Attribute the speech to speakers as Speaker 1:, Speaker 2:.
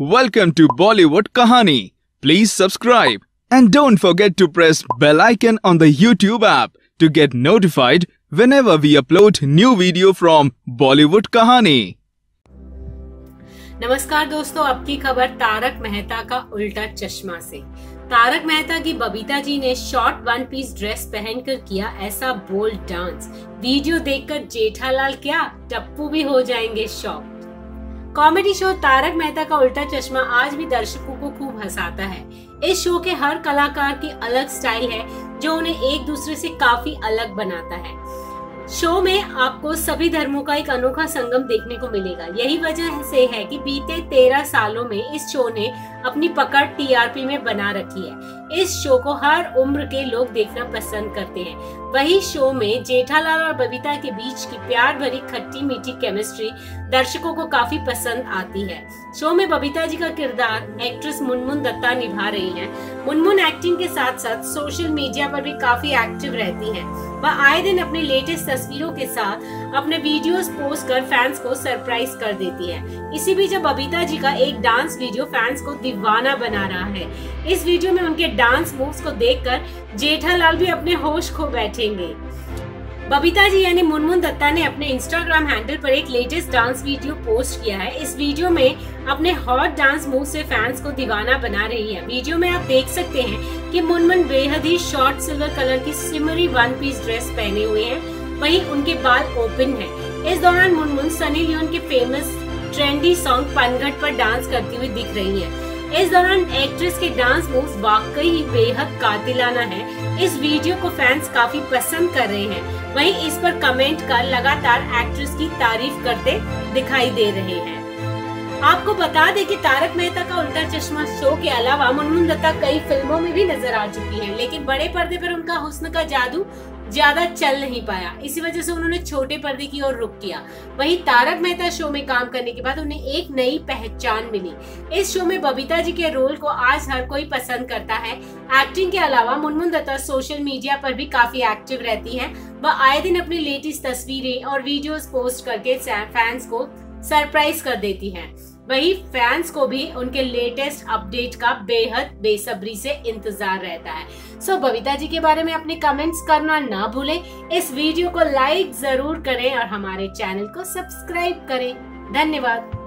Speaker 1: Welcome to Bollywood Kahani please subscribe and don't forget to press bell icon on the YouTube app to get notified whenever we upload new video from Bollywood Kahani
Speaker 2: नमस्कार दोस्तों, आपकी खबर तारक मेहता का उल्टा चश्मा से। तारक मेहता की बबीता जी ने शॉर्ट वन पीस ड्रेस पहनकर किया ऐसा बोल्ड डांस वीडियो देखकर जेठालाल क्या टप्पू भी हो जाएँगे shock comedy show Taarak Mehta Ka Ooltah Chashmah आज भी दर्शकों को खूब हंसाता है। इस शो के हर कलाकार की अलग स्टाइल है, जो उन्हें एक दूसरे से काफ़ी अलग बनाता है। शो में आपको सभी धर्मों का एक अनोखा संगम देखने को मिलेगा। यही वजह से है कि बीते तेरह सालों में इस शो ने अपनी पकड़ टीआरपी में बना रखी है। इस शो को हर उम्र के लोग देखना पसंद करते हैं वही शो में जेठालाल और बबीता के बीच की प्यार भरी खट्टी मीठी केमिस्ट्री दर्शकों को काफ़ी पसंद आती है शो में बबीता जी का किरदार एक्ट्रेस मुनमुन दत्ता निभा रही हैं। मुनमुन एक्टिंग के साथ साथ सोशल मीडिया पर भी काफ़ी एक्टिव रहती हैं। वह आए दिन अपनी लेटेस्ट तस्वीरों के साथ अपने वीडियोस पोस्ट कर फैंस को सरप्राइज़ कर देती है। इसी बीच अब बबीता जी का एक डांस वीडियो फैंस को दीवाना बना रहा है। इस वीडियो में उनके डांस मूव्स को देखकर जेठालाल भी अपने होश खो बैठेंगे। बबीता जी यानी मुनमुन दत्ता ने अपने इंस्टाग्राम हैंडल पर एक लेटेस्ट डांस वीडियो पोस्ट किया है। इस वीडियो में अपने हॉट डांस मूव से फैंस को दीवाना बना रही है। वीडियो में आप देख सकते हैं कि मुनमुन बेहद ही शॉर्ट सिल्वर कलर की सिमरी वन पीस ड्रेस पहने हुए हैं। वहीं उनके बाल ओपन है। इस दौरान मुनमुन सनी लियोन के फ़ेमस ट्रेंडी सॉन्ग पनघट पर डांस करती हुई दिख रही है। इस दौरान एक्ट्रेस के डांस मूव्स वाकई बेहद कातिलाना है। इस वीडियो को फैंस काफ़ी पसंद कर रहे हैं। वहीं इस पर कमेंट कर लगातार एक्ट्रेस की तारीफ़ करते दिखाई दे रहे हैं। आपको बता दें कि तारक मेहता का उल्टा चश्मा शो के अलावा मुनमुन दत्ता कई फ़िल्मों में भी नज़र आ चुकी हैं, लेकिन बड़े पर्दे पर उनका हुस्न का जादू ज़्यादा चल नहीं पाया। इसी वजह से उन्होंने छोटे पर्दे की ओर रुक किया। वहीं तारक मेहता शो में काम करने के बाद उन्हें एक नई पहचान मिली। इस शो में बबीता जी के रोल को आज हर कोई पसंद करता है। एक्टिंग के अलावा मुनमुन दत्ता सोशल मीडिया पर भी काफ़ी एक्टिव रहती है। वह आए दिन अपनी लेटेस्ट तस्वीरें और वीडियोस पोस्ट करके फैंस को सरप्राइज़ कर देती हैं। वही फैंस को भी उनके लेटेस्ट अपडेट का बेहद बेसब्री से इंतज़ार रहता है। सो so, बबीता जी के बारे में अपने कमेंट्स करना ना भूले। इस वीडियो को लाइक ज़रूर करें और हमारे चैनल को सब्सक्राइब करें। धन्यवाद।